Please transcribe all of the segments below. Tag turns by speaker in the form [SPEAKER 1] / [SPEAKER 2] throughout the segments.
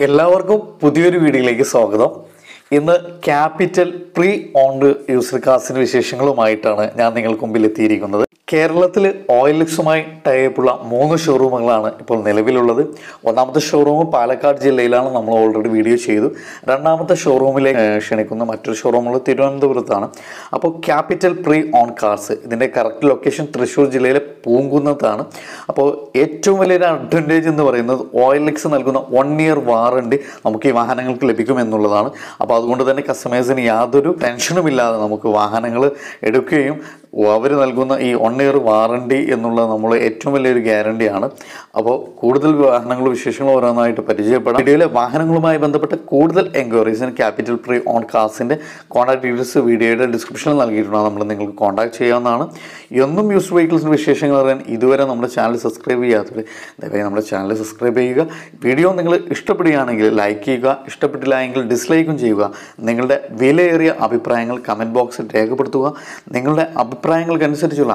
[SPEAKER 1] എല്ലാവർക്കും പുതിയൊരു വീഡിയോയിലേക്ക് സ്വാഗതം. ഇന്ന് ക്യാപിറ്റൽ പ്രീ ഓൺഡ് യൂസർ കാസിന് വിശേഷങ്ങളുമായിട്ടാണ് ഞാൻ നിങ്ങൾക്ക് മുമ്പിൽ എത്തിയിരിക്കുന്നത്. കേരളത്തിൽ ഓയിലിക്സുമായി ടൈപ്പുള്ള മൂന്ന് ഷോറൂമുകളാണ് ഇപ്പോൾ നിലവിലുള്ളത്. ഒന്നാമത്തെ ഷോറൂം പാലക്കാട് ജില്ലയിലാണ് നമ്മൾ ഓൾറെഡി വീഡിയോ ചെയ്തു. രണ്ടാമത്തെ ഷോറൂമിലേക്ക് ക്ഷണിക്കുന്ന മറ്റൊരു ഷോറൂമുകൾ തിരുവനന്തപുരത്താണ്. അപ്പോൾ ക്യാപിറ്റൽ പ്രീ ഓൺ കാർസ് ഇതിന്റെ കറക്റ്റ് ലൊക്കേഷൻ തൃശ്ശൂർ ജില്ലയിലെ പൂങ്കുന്നത്താണ്. അപ്പോൾ ഏറ്റവും വലിയൊരു അഡ്വാന്റേജ് എന്ന് പറയുന്നത് ഓയിലിക്സ് നൽകുന്ന വൺ ഇയർ വാറണ്ടി നമുക്ക് ഈ വാഹനങ്ങൾക്ക് ലഭിക്കും എന്നുള്ളതാണ്. അപ്പോൾ അതുകൊണ്ട് തന്നെ കസ്റ്റമേഴ്സിന് യാതൊരു ടെൻഷനും ഇല്ലാതെ നമുക്ക് വാഹനങ്ങൾ എടുക്കുകയും അവർ നൽകുന്ന ഈ വൺ ഇയർ വാറണ്ടി എന്നുള്ള നമ്മൾ ഏറ്റവും വലിയൊരു ഗ്യാരണ്ടിയാണ്. അപ്പോൾ കൂടുതൽ വാഹനങ്ങളും വിശേഷങ്ങളും ഓരോന്നായിട്ട് പരിചയപ്പെടാം. വീഡിയോയിലെ വാഹനങ്ങളുമായി ബന്ധപ്പെട്ട കൂടുതൽ എൻക്വയറീസിന് ക്യാപിറ്റൽ പ്രീ ഓൺ കാസിന്റെ കോൺടാക്ട് ഡീറ്റെയിൽസ് വീഡിയോയുടെ ഡിസ്ക്രിപ്ഷനിൽ നൽകിയിട്ടുണ്ട് നമ്മൾ നിങ്ങൾക്ക് കോൺടാക്ട് ചെയ്യാവുന്നതാണ്. എന്നും യൂസ് വെഹിക്കിൾസിന്റെ വിശേഷങ്ങൾ അറിയാൻ ഇതുവരെ നമ്മുടെ ചാനൽ സബ്സ്ക്രൈബ് ചെയ്യാത്തവർ ദയവായി നമ്മുടെ ചാനൽ സബ്സ്ക്രൈബ് ചെയ്യുക. വീഡിയോ നിങ്ങൾ ഇഷ്ടപ്പെടുകയാണെങ്കിൽ ലൈക്ക് ചെയ്യുക. ഇഷ്ടപ്പെട്ടില്ല എങ്കിൽ ഡിസ്ലൈക്കും ചെയ്യുക. നിങ്ങളുടെ വിലയേറിയ അഭിപ്രായങ്ങൾ കമന്റ് ബോക്സിൽ രേഖപ്പെടുത്തുക. നിങ്ങളുടെ അഭിപ്രായങ്ങൾക്കനുസരിച്ചുള്ള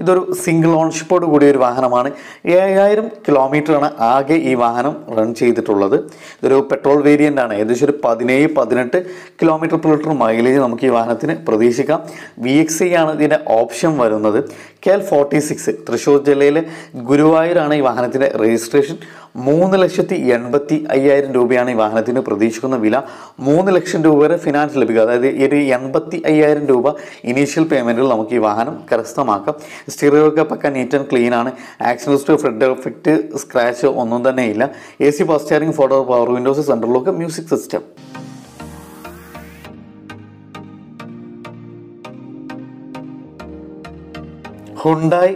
[SPEAKER 1] ഇതൊരു സിംഗിൾ ഓൺഷിപ്പോട് കൂടിയ ഒരു വാഹനമാണ്. ഏഴായിരം കിലോമീറ്ററാണ് ആകെ ഈ വാഹനം റൺ ചെയ്തിട്ടുള്ളത്. ഇതൊരു പെട്രോൾ വേരിയന്റ് ആണ് ഏകദേശം ഒരു പതിനേഴ് പതിനെട്ട് കിലോമീറ്റർ പെർ ലിറ്റർ മൈലേജ് നമുക്ക് ഈ വാഹനത്തിന് പ്രതീക്ഷിക്കാം. വി ആണ് ഇതിന്റെ ഓപ്ഷൻ വരുന്നത്. K L forty six Thrissur ജില്ലയിലെ ഗുരുവായൂരാണ് ഈ വാഹനത്തിന്റെ രജിസ്ട്രേഷൻ മൂന്ന് ലക്ഷത്തി എൺപത്തി അയ്യായിരം രൂപയാണ് ഈ വാഹനത്തിന് പ്രതീക്ഷിക്കുന്ന വില. മൂന്ന് ലക്ഷം രൂപ വരെ ഫിനാൻസ് ലഭിക്കുക അതായത് ഒരു എൺപത്തി അയ്യായിരം രൂപ ഇനീഷ്യൽ പേയ്മെന്റിൽ നമുക്ക് ഈ വാഹനം കരസ്ഥമാക്കാം. സ്റ്റീറിയോ ഒക്കെ പക്ക നീറ്റ് ആൻഡ് ക്ലീൻ ആണ്. ആക്സിഡന്റ് ഫ്രണ്ട് എഫക്റ്റ് സ്ക്രാച്ച് ഒന്നും തന്നെ ഇല്ല. A C first steering photo power windows സെൻട്രലൊക്കെ music system Hyundai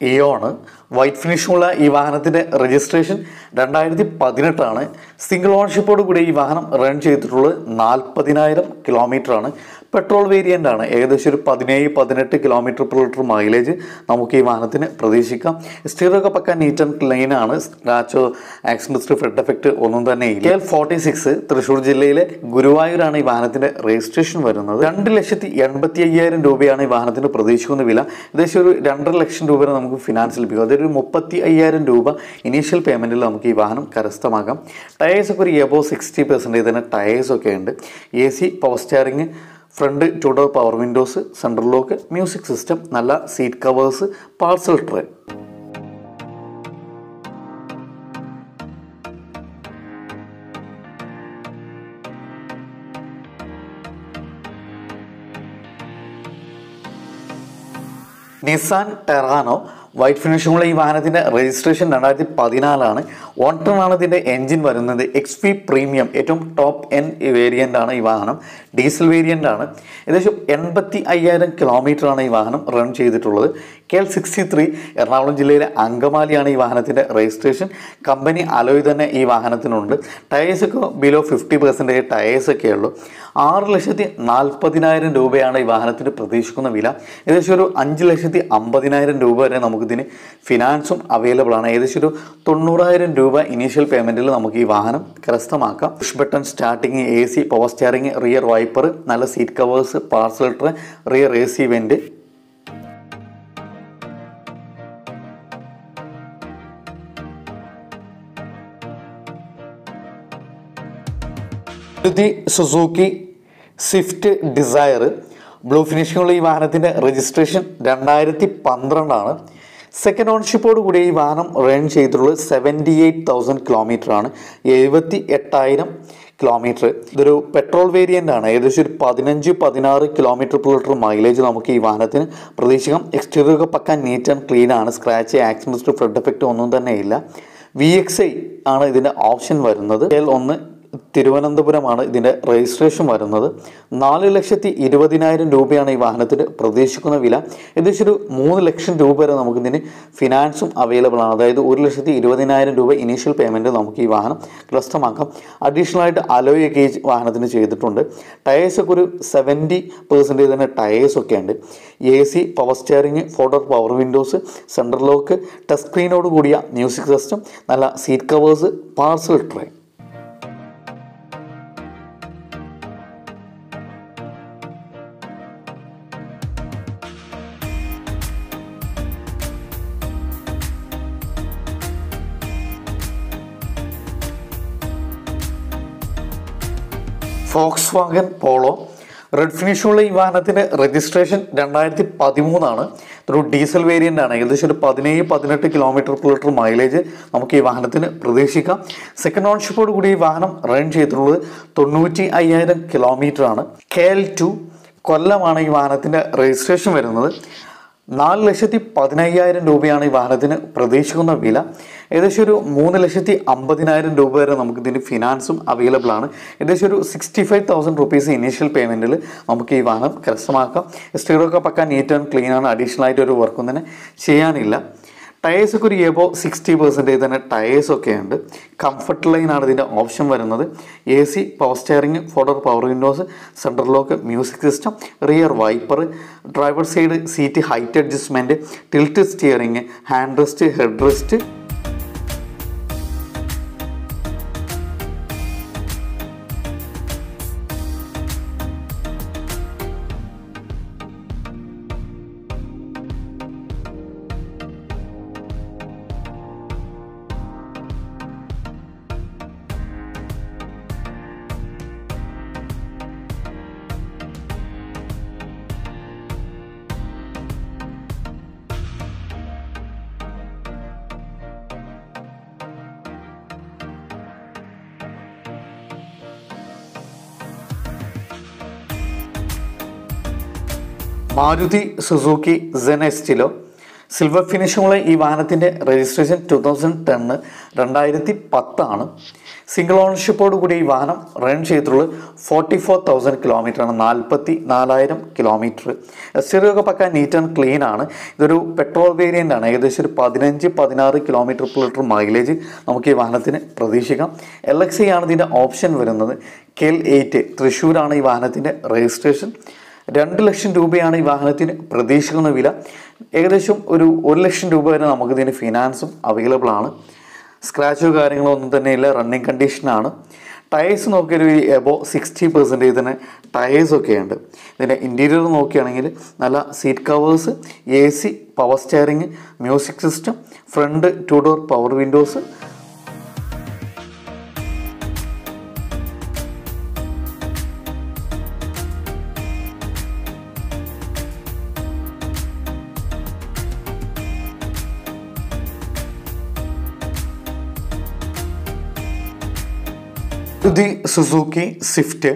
[SPEAKER 1] Eon white ഫിനിഷുമുള്ള ഈ വാഹനത്തിന്റെ രജിസ്ട്രേഷൻ രണ്ടായിരത്തി പതിനെട്ടാണ് സിംഗിൾ ഓൺഷിപ്പോട് കൂടി ഈ വാഹനം റൺ ചെയ്തിട്ടുള്ളത് നാൽപ്പതിനായിരം കിലോമീറ്ററാണ് പെട്രോൾ വേരിയന്റ് ആണ്. ഏകദേശം ഒരു പതിനേഴ് പതിനെട്ട് കിലോമീറ്റർ പെർ ലിറ്റർ മൈലേജ് നമുക്ക് ഈ വാഹനത്തിന് പ്രതീക്ഷിക്കാം. സ്റ്റീറോ ഒക്കെ പക്ക നീറ്റ് ആൻഡ് ക്ലീൻ ആണ്. സ്ക്രാച്ചോ ആക്സിഡന്റ് ഫ്രണ്ട് എഫക്റ്റ് ഒന്നും തന്നെ ഇല്ല. എൽ ഫോർട്ടി സിക്സ് തൃശ്ശൂർ ജില്ലയിലെ ഗുരുവായൂരാണ് ഈ വാഹനത്തിന്റെ രജിസ്ട്രേഷൻ വരുന്നത്. രണ്ട് ലക്ഷത്തി എൺപത്തി അയ്യായിരം രൂപയാണ് ഈ വാഹനത്തിന് പ്രതീക്ഷിക്കുന്ന വില. ഏകദേശം ഒരു രണ്ടര ലക്ഷം രൂപ വരെ നമുക്ക് ഫിനാൻസ് ലഭിക്കും. അതൊരു മുപ്പത്തി അയ്യായിരം രൂപ ഇനീഷ്യൽ പേയ്മെന്റിൽ നമുക്ക് ഈ വാഹനം കരസ്ഥമാക്കാം. ടയേഴ്സ് ഒക്കെ ഒരു എബോ സിക്സ്റ്റി പെർസെന്റേജ് തന്നെ ടയേഴ്സ് ഒക്കെ ഉണ്ട്. A C power steering front two door power windows central lock music system നല്ല seat covers parcel tray Nissan Terrano white ഫിനിഷുള്ള ഈ വാഹനത്തിന്റെ രജിസ്ട്രേഷൻ രണ്ടായിരത്തി പതിനാലാണ് വൺ ആണ് ഇതിന്റെ എൻജിൻ വരുന്നത് എക്സ് പി പ്രീമിയം ഏറ്റവും ടോപ്പ് എൻ വേരിയന്റ് ആണ് ഈ വാഹനം. ഡീസൽ വേരിയന്റ് ആണ്. ഏകദേശം എൺപത്തി അയ്യായിരം കിലോമീറ്റർ ആണ് ഈ വാഹനം റൺ ചെയ്തിട്ടുള്ളത്. K L sixty three Ernakulam ജില്ലയിലെ അങ്കമാലിയാണ് ഈ വാഹനത്തിന്റെ രജിസ്ട്രേഷൻ കമ്പനി അലോയ് തന്നെ ഈ വാഹനത്തിനുണ്ട്. ടയേഴ്സൊക്കെ ബിലോ ഫിഫ്റ്റി പെർസെന്റേജ് ടയേഴ്സൊക്കെ ഉള്ളൂ. ആറ് ലക്ഷത്തി നാൽപ്പതിനായിരം രൂപയാണ് ഈ വാഹനത്തിന് പ്രതീക്ഷിക്കുന്ന വില. ഏകദേശം ഒരു അഞ്ച് ലക്ഷത്തി അമ്പതിനായിരം രൂപ വരെ നമുക്കിതിന് ഫിനാൻസും അവൈലബിൾ ആണ്. ഏകദേശം ഒരു തൊണ്ണൂറായിരം രൂപ ഇനീഷ്യൽ പേയ്മെന്റിൽ നമുക്ക് ഈ വാഹനം കരസ്ഥമാക്കാം. Push button starting A C power steering rear wiper നല്ല seat covers parcel tray rear A C vent Maruti Suzuki Swift Dzire blue ഫിനിഷിംഗുള്ള ഈ വാഹനത്തിന്റെ രജിസ്ട്രേഷൻ രണ്ടായിരത്തി പന്ത്രണ്ടാണ് സെക്കൻഡ് ഓൺഷിപ്പോട് കൂടി ഈ വാഹനം റൺ ചെയ്തിട്ടുള്ളത് സെവന്റി എയ്റ്റ് തൗസൻഡ് കിലോമീറ്റർ ആണ്. എഴുപത്തി എട്ടായിരം കിലോമീറ്റർ ഇതൊരു പെട്രോൾ വേരിയന്റ് ആണ്. ഏകദേശം ഒരു പതിനഞ്ച് പതിനാറ് കിലോമീറ്റർ പെർ ലിറ്റർ മൈലേജ് നമുക്ക് ഈ വാഹനത്തിന് പ്രതീക്ഷിക്കാം. എക്സ്റ്റീരിയർ ഒക്കെ പക്കാൻ നീറ്റ് ആൻഡ് ക്ലീൻ ആണ്. സ്ക്രാച്ച് ആക്സിമിസ്റ്റ് ഫ്രണ്ട് എഫക്റ്റ് ഒന്നും തന്നെ ഇല്ല. വി എക്സ് ഐ ആണ് ഇതിന്റെ ഓപ്ഷൻ വരുന്നത്. ഒന്ന് തിരുവനന്തപുരമാണ് ഇതിന്റെ രജിസ്ട്രേഷൻ വരുന്നത്. നാല് ലക്ഷത്തി ഇരുപതിനായിരം രൂപയാണ് ഈ വാഹനത്തിന് പ്രതീക്ഷിക്കുന്ന വില. ഏകദേശം ഒരു മൂന്ന് ലക്ഷം രൂപ വരെ നമുക്ക് ഇതിന് ഫിനാൻസും അവൈലബിൾ ആണ്. അതായത് ഒരു ലക്ഷത്തി ഇരുപതിനായിരം രൂപ ഇനീഷ്യൽ പേയ്മെന്റ് നമുക്ക് ഈ വാഹനം കരസ്ഥമാക്കാം. അഡീഷണൽ ആയിട്ട് അലോയ കേജ് വാഹനത്തിന് ചെയ്തിട്ടുണ്ട്. ടയേഴ്സ് ഒക്കെ ഒരു സെവന്റി പെർസെന്റേജ് തന്നെ ടയേഴ്സ് ഒക്കെ ഉണ്ട്. A C power steering photo power windows central lock touch സ്ക്രീനോട് കൂടിയ മ്യൂസിക് സിസ്റ്റം നല്ല seat covers parcel tray Volkswagen Polo red ഫിനിഷുള്ള ഈ വാഹനത്തിന്റെ രജിസ്ട്രേഷൻ രണ്ടായിരത്തി പതിമൂന്നാണ് ഒരു ഡീസൽ വേരിയന്റ് ആണ്. ഏകദേശം ഒരു പതിനേഴ് പതിനെട്ട് കിലോമീറ്റർ പെർ ലിറ്റർ മൈലേജ് നമുക്ക് ഈ വാഹനത്തിന് പ്രതീക്ഷിക്കാം. സെക്കൻഡ് ഓൺഷിപ്പോട് കൂടി ഈ വാഹനം റൺ ചെയ്തിട്ടുള്ളത് തൊണ്ണൂറ്റി അയ്യായിരം കിലോമീറ്റർ ആണ്. കെ എൽ ടു കൊല്ലമാണ് ഈ വാഹനത്തിന്റെ രജിസ്ട്രേഷൻ വരുന്നത്. നാല് ലക്ഷത്തി പതിനയ്യായിരം രൂപയാണ് ഈ വാഹനത്തിന് പ്രതീക്ഷിക്കുന്ന വില. ഏകദേശം ഒരു മൂന്ന് ലക്ഷത്തി അമ്പതിനായിരം രൂപ വരെ നമുക്ക് ഇതിന്റെ ഫിനാൻസും അവൈലബിൾ ആണ്. ഏകദേശം ഒരു sixty five thousand rupees initial പേയ്മെന്റിൽ നമുക്ക് ഈ വാഹനം കരസ്ഥമാക്കാം. സ്റ്റീറോ ഒക്കെ പക്കാൻ നീറ്റ് ആൻഡ് ക്ലീൻ ആണ്. അഡീഷണൽ ആയിട്ട് ഒരു വർക്കും തന്നെ ചെയ്യാനില്ല. ടയേഴ്സ് ഒക്കെ ഒരു എബോ സിക്സ്റ്റി പെർസെന്റേജ് തന്നെ ടയേഴ്സ് ഒക്കെ ഉണ്ട് കംഫർട്ട് ലൈനാണ് ഇതിന്റെ ഓപ്ഷൻ വരുന്നത്. A C power steering four door power windows central lock music system rear wiper driver side seat height adjustment tilt steering hand rest head rest Maruti Suzuki Zen silver ഫിനിഷുള്ള ഈ വാഹനത്തിന്റെ registration two thousand ten രണ്ടായിരത്തി പത്താണ് single ഓണർഷിപ്പോട് കൂടി ഈ വാഹനം run ചെയ്തിട്ടുള്ളത് forty four thousand kilometre ആണ് നാൽപ്പത്തി നാലായിരം കിലോമീറ്റർ എസ്റ്റീരിയോ ഒക്കെ പക്കാൻ നീറ്റ് ആൻഡ് ക്ലീൻ ആണ്. ഇതൊരു പെട്രോൾ വേരിയന്റ് ആണ്. ഏകദേശം ഒരു പതിനഞ്ച് പതിനാറ് കിലോമീറ്റർ പെർ ലിറ്റർ മൈലേജ് നമുക്ക് ഈ വാഹനത്തിന് പ്രതീക്ഷിക്കാം. എൽ എക്സ് ആണ് ഇതിന്റെ ഓപ്ഷൻ വരുന്നത്. കെൽ എയ്റ്റ് തൃശ്ശൂരാണ് ഈ വാഹനത്തിന്റെ രജിസ്ട്രേഷൻ രണ്ട് ലക്ഷം രൂപയാണ് ഈ വാഹനത്തിന് പ്രതീക്ഷിക്കുന്ന വില. ഏകദേശം ഒരു ഒരു ലക്ഷം രൂപ വരെ നമുക്കിതിന് ഫിനാൻസും അവൈലബിൾ ആണ്. സ്ക്രാച്ചോ കാര്യങ്ങളോ ഒന്നും തന്നെ ഇല്ല. റണ്ണിങ് കണ്ടീഷനാണ് ടയേഴ്സ് നോക്കിയൊരു എബോ സിക്സ്റ്റി പെർസെന്റേജ് തന്നെ ടയേഴ്സ് ഒക്കെ ഉണ്ട്. ഇതിന്റെ ഇന്റീരിയർ നോക്കുകയാണെങ്കിൽ നല്ല seat covers A C power steering music system front two door power windows Maruti Suzuki Swift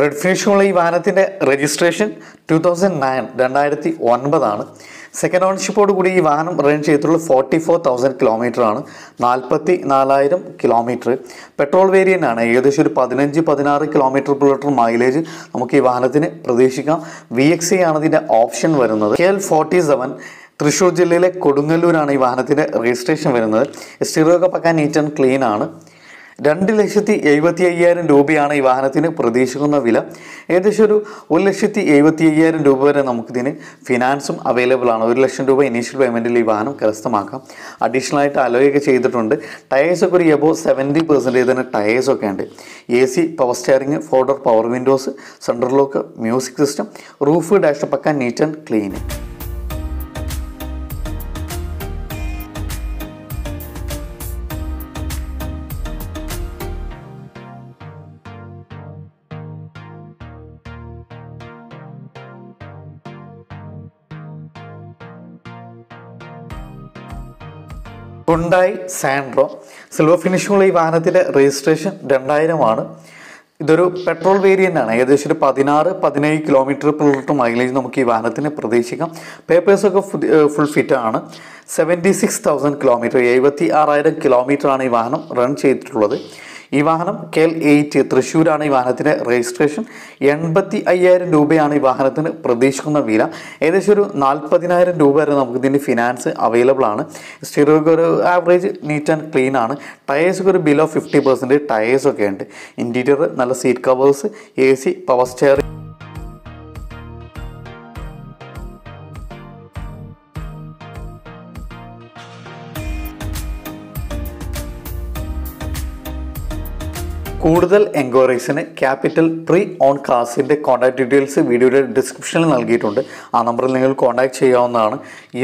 [SPEAKER 1] red ഫിനിഷുള്ള ഈ വാഹനത്തിന്റെ രജിസ്ട്രേഷൻ ടു തൗസൻഡ് നയൻ രണ്ടായിരത്തി ഒൻപതാണ് സെക്കൻഡ് ഓണർഷിപ്പോട് കൂടി ഈ വാഹനം റൺ ചെയ്തിട്ടുള്ളത് ഫോർട്ടി ഫോർ തൗസൻഡ് കിലോമീറ്റർ ആണ്. നാൽപ്പത്തി നാലായിരം കിലോമീറ്റർ പെട്രോൾ വേരിയന്റ് ആണ്. ഏകദേശം ഒരു പതിനഞ്ച് പതിനാറ് കിലോമീറ്റർ per ലിറ്റർ മൈലേജ് നമുക്ക് ഈ വാഹനത്തിന് പ്രതീക്ഷിക്കാം. വി എക്സ് ആണ് ഇതിന്റെ ഓപ്ഷൻ വരുന്നത്. K L forty seven Thrissur ജില്ലയിലെ കൊടുങ്ങല്ലൂരാണ് ഈ വാഹനത്തിന്റെ രജിസ്ട്രേഷൻ വരുന്നത്. സ്റ്റീറിയോ ഒക്കെ പക്കാൻ നീറ്റ് ആൻഡ് ക്ലീൻ ആണ്. രണ്ട് ലക്ഷത്തി എഴുപത്തി അയ്യായിരം രൂപയാണ് ഈ വാഹനത്തിന് പ്രതീക്ഷിക്കുന്ന വില. ഏകദേശം ഒരു ഒരു ലക്ഷത്തി എഴുപത്തി അയ്യായിരം രൂപ വരെ നമുക്കിതിന് ഫിനാൻസും അവൈലബിൾ ആണ്. ഒരു ലക്ഷം രൂപ ഇനീഷ്യൽ പേയ്മെന്റിൽ ഈ വാഹനം കരസ്ഥമാക്കാം. അഡീഷണൽ ആയിട്ട് അലോയൊക്കെ ചെയ്തിട്ടുണ്ട്. ടയേഴ്സ് ഒക്കെ ഒരു എബോ സെവന്റി പെർസെന്റേജ് തന്നെ ടയേഴ്സ് ഒക്കെ ഉണ്ട്. A C power steering four door power windows central lock music system roof dash പക്കാൻ neat and clean Hyundai Santro silver ഫിനിഷുള്ള ഈ വാഹനത്തിന്റെ രജിസ്ട്രേഷൻ രണ്ടായിരമാണ്. ഇതൊരു പെട്രോൾ വേരിയന്റ് ആണ് ഏകദേശം ഒരു പതിനാറ് പതിനേഴ് കിലോമീറ്റർ ലിറ്റർ മൈലേജ് നമുക്ക് ഈ വാഹനത്തിന് പ്രതീക്ഷിക്കാം. പേപ്പേഴ്സൊക്കെ ഫുൾ ഫിറ്റ് ആണ്. സെവന്റി സിക്സ് തൗസൻഡ് കിലോമീറ്റർ എഴുപത്തി ആറായിരം കിലോമീറ്റർ ആണ് ഈ വാഹനം റൺ ചെയ്തിട്ടുള്ളത്. ഈ വാഹനം കെ എൽ എയ്റ്റ് തൃശ്ശൂരാണ് ഈ വാഹനത്തിന്റെ രജിസ്ട്രേഷൻ എൺപത്തി അയ്യായിരം രൂപയാണ് ഈ വാഹനത്തിന് പ്രതീക്ഷിക്കുന്ന വില. ഏകദേശം ഒരു നാൽപ്പതിനായിരം രൂപ വരെ നമുക്ക് ഇതിന്റെ ഫിനാൻസ് അവൈലബിൾ ആണ് സ്റ്റീറിയോക്ക് ഒരു ആവറേജ് നീറ്റ് ആൻഡ് ക്ലീൻ ആണ്. ടയേഴ്സൊക്കെ ഒരു ബിലോ ഫിഫ്റ്റി പെർസെന്റ് ടയേഴ്സൊക്കെ ഉണ്ട്. ഇന്റീരിയർ നല്ല seat covers A C power steering കൂടുതൽ എൻക്വയറീസിന് ക്യാപിറ്റൽ പ്രീ ഓൺ കാസിന്റെ കോൺടാക്ട് ഡീറ്റെയിൽസ് വീഡിയോയുടെ ഡിസ്ക്രിപ്ഷനിൽ നൽകിയിട്ടുണ്ട്. ആ നമ്പറിൽ നിങ്ങൾ കോൺടാക്ട് ചെയ്യാവുന്നതാണ്.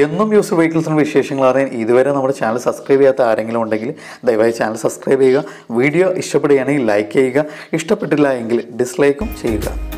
[SPEAKER 1] എന്നും യൂസ് വെഹിക്കിൾസിന് വിശേഷങ്ങൾ അറിയാൻ ഇതുവരെ നമ്മുടെ ചാനൽ സബ്സ്ക്രൈബ് ചെയ്യാത്ത ആരെങ്കിലും ഉണ്ടെങ്കിൽ ദയവായി ചാനൽ സബ്സ്ക്രൈബ് ചെയ്യുക. വീഡിയോ ഇഷ്ടപ്പെടുകയാണെങ്കിൽ ലൈക്ക് ചെയ്യുക. ഇഷ്ടപ്പെട്ടില്ല എങ്കിൽ ഡിസ്ലൈക്കും ചെയ്യുക.